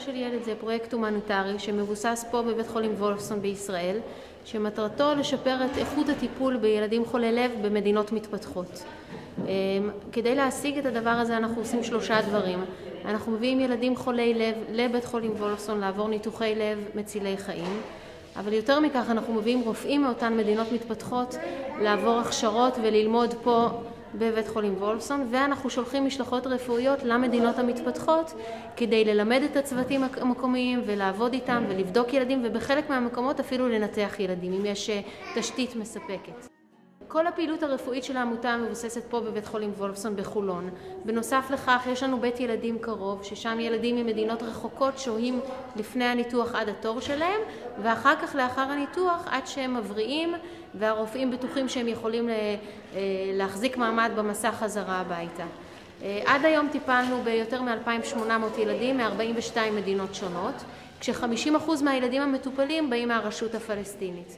של ילד זה פרויקט הומניטרי שמבוסס פה בבית חולים וולפסון בישראל, שמטרתו לשפר את איכות הטיפול בילדים חולי לב במדינות מתפתחות. כדי להשיג את הדבר הזה אנחנו עושים שלושה דברים. אנחנו מביאים ילדים חולי לב לבית חולים וולפסון לעבור ניתוחי לב מצילי חיים, אבל יותר מכך אנחנו מביאים רופאים מאותן מדינות מתפתחות לעבור הכשרות וללמוד פה בבית חולים וולפסון, ואנחנו שולחים משלחות רפואיות למדינות המתפתחות כדי ללמד את הצוותים המקומיים ולעבוד איתם ולבדוק ילדים ובחלק מהמקומות אפילו לנתח ילדים אם יש תשתית מספקת. כל הפעילות הרפואית של העמותה מבוססת פה בבית חולים וולפסון בחולון. בנוסף לכך יש לנו בית ילדים קרוב ששם ילדים ממדינות רחוקות שוהים לפני הניתוח עד התור שלהם ואחר כך לאחר הניתוח עד שהם מבריאים והרופאים בטוחים שהם יכולים להחזיק מעמד במסע חזרה הביתה. עד היום טיפלנו ביותר מ-2,800 ילדים מ-42 מדינות שונות כש-50% מהילדים המטופלים באים מהרשות הפלסטינית.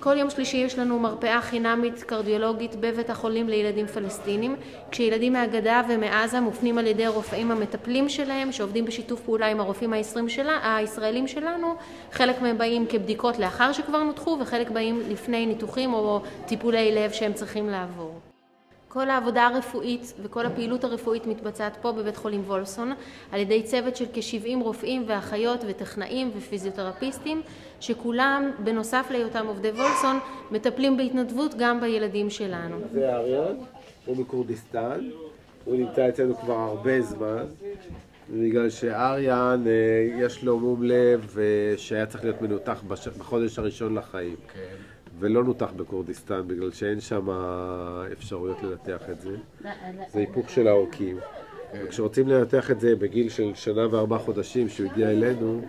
כל יום שלישי יש לנו מרפאה חינמית קרדיולוגית בבית החולים לילדים פלסטינים כשילדים מהגדה ומעזה מופנים על ידי הרופאים המטפלים שלהם שעובדים בשיתוף פעולה עם הרופאים הישראלים שלנו חלק מהם באים כבדיקות לאחר שכבר נותחו וחלק באים לפני ניתוחים או טיפולי לב שהם צריכים לעבור. כל העבודה הרפואית וכל הפעילות הרפואית מתבצעת פה בבית חולים וולפסון על ידי צוות של כ-70 רופאים ואחיות וטכנאים ופיזיותרפיסטים שכולם בנוסף להיותם עובדי וולפסון מטפלים בהתנדבות גם בילדים שלנו. זה אריאן, הוא מכורדיסטן, הוא נמצא אצלנו כבר הרבה זמן בגלל שאריאן יש לו מום לב שהיה צריך להיות מנותח בחודש הראשון לחיים ולא נותח בכורדיסטן בגלל שאין שם אפשרויות לנתח את זה. זה היפוך של העורקים. וכשרוצים לנתח את זה בגיל של שנה וארבעה חודשים שהוא הגיע אלינו,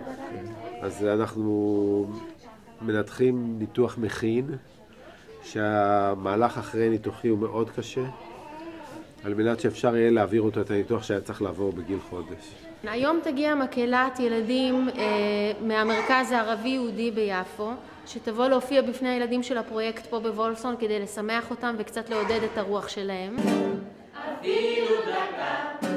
אז אנחנו מנתחים ניתוח מכין, שהמהלך אחרי ניתוחי הוא מאוד קשה, על מנת שאפשר יהיה להעביר אותו את הניתוח שהיה צריך לעבור בגיל חודש. היום תגיע מקהלת ילדים מהמרכז הערבי-יהודי ביפו שתבוא להופיע בפני הילדים של הפרויקט פה בוולפסון כדי לשמח אותם וקצת לעודד את הרוח שלהם. אפילו דקה,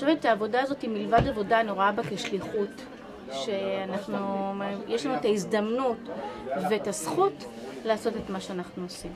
חושבת שהעבודה הזאת מלבד עבודה, רואה בה כשליחות, שאנחנו, יש לנו את ההזדמנות ואת הזכות לעשות את מה שאנחנו עושים.